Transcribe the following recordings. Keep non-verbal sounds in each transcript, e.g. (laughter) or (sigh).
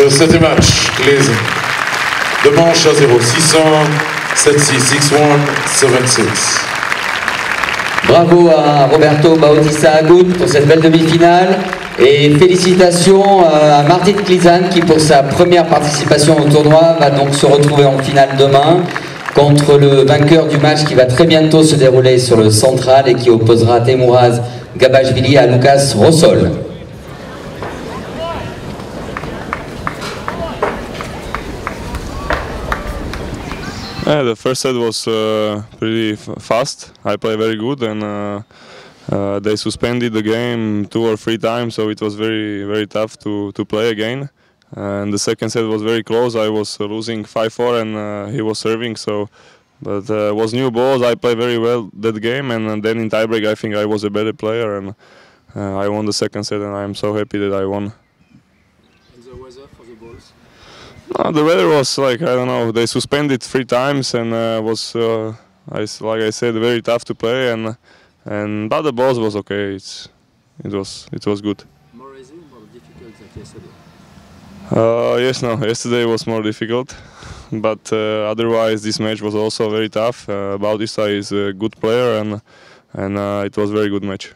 Le septième match, les à 0, 600, 7-6, 6-1, 7-6. Bravo à Roberto Bautista Agut pour cette belle demi-finale et félicitations à Martin Klizan qui pour sa première participation au tournoi va donc se retrouver en finale demain contre le vainqueur du match qui va très bientôt se dérouler sur le central et qui opposera Temouraz Gabashvili à Lucas Rossol. Yeah, the first set was uh, pretty fast. I played very good, and uh, uh, they suspended the game two or three times, so it was very very tough to to play again. And the second set was very close. I was losing 5-4, and uh, he was serving. So, but uh, was new balls. I played very well that game, and then in tiebreak, I think I was a better player, and uh, I won the second set, and I'm so happy that I won. No, the weather was like I don't know. They suspended three times and uh, was uh, I, like I said very tough to play and and but the balls was okay. It's it was it was good. More easy, more difficult than yesterday. Uh, yes, no. Yesterday was more difficult, but uh, otherwise this match was also very tough. Uh, Bautista is a good player and and uh, it was a very good match.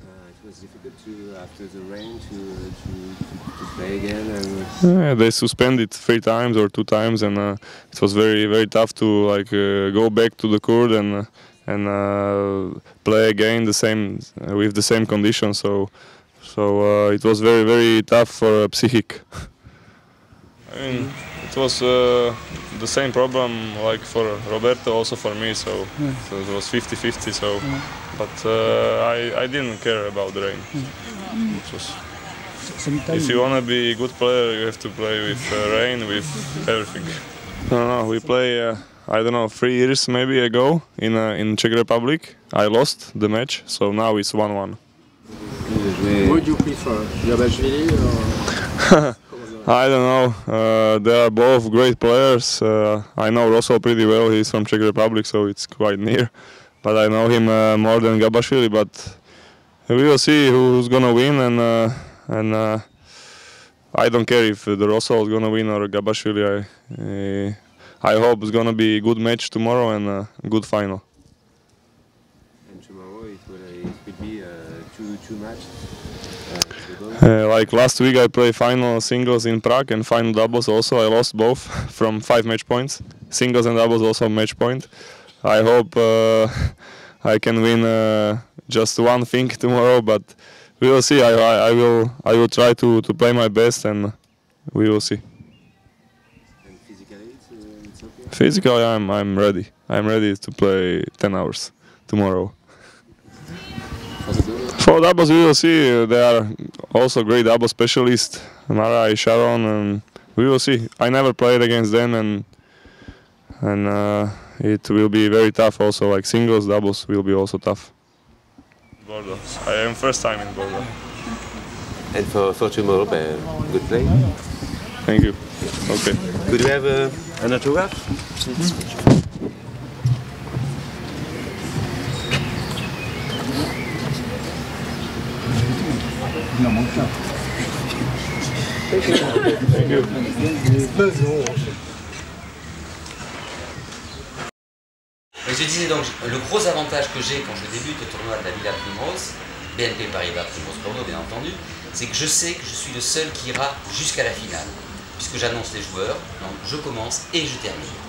Uh, it was difficult to the rain to to, to, to play again and. Yeah, they suspended three times or two times, and uh, it was very very tough to like uh, go back to the court and uh, and uh, play again the same with the same conditions. So so uh, it was very very tough for uh, psychic. (laughs) I mean, it was uh, the same problem like for Roberto, also for me. So, so it was 50-50. So, but uh, I I didn't care about the rain. It was. If you want to be a good player, you have to play with uh, rain, with everything. No, no, we play. Uh, I don't know, three years maybe ago in uh, in Czech Republic. I lost the match, so now it's one-one. Would you prefer Gabashvili or? (laughs) I don't know. Uh, they are both great players. Uh, I know Rosol pretty well. He's from Czech Republic, so it's quite near. But I know him uh, more than Gabashvili. But we will see who's gonna win, and uh, and uh, I don't care if the Rosol is gonna win or Gabashvili. I I hope it's gonna be a good match tomorrow and a good final. And tomorrow it will it will be uh, two two match. Uh. Like last week, I played final singles in Prague and final doubles also. I lost both (laughs) from five match points. Singles and doubles also match point. I hope uh, I can win uh, just one thing (laughs) tomorrow, but we will see. I, I, I will I will try to, to play my best and we will see. Physically. Physically, I'm I'm ready. I'm ready to play 10 hours tomorrow. For the double. For doubles, we will see. They are also great double specialists, Marray, Charroin, and we will see. I never played against them, and and uh, it will be very tough. Also, like singles, doubles will be also tough. Bordeaux. I am first time in Bordeaux. And for for tomorrow, uh, good play. Thank you. Okay. Could we have uh, an autograph? Mais je disais donc, le gros avantage que j'ai quand je débute le tournoi de la Villa Primrose, BNP Paribas Primrose Bordeaux bien entendu, c'est que je sais que je suis le seul qui ira jusqu'à la finale. Puisque j'annonce les joueurs, donc je commence et je termine.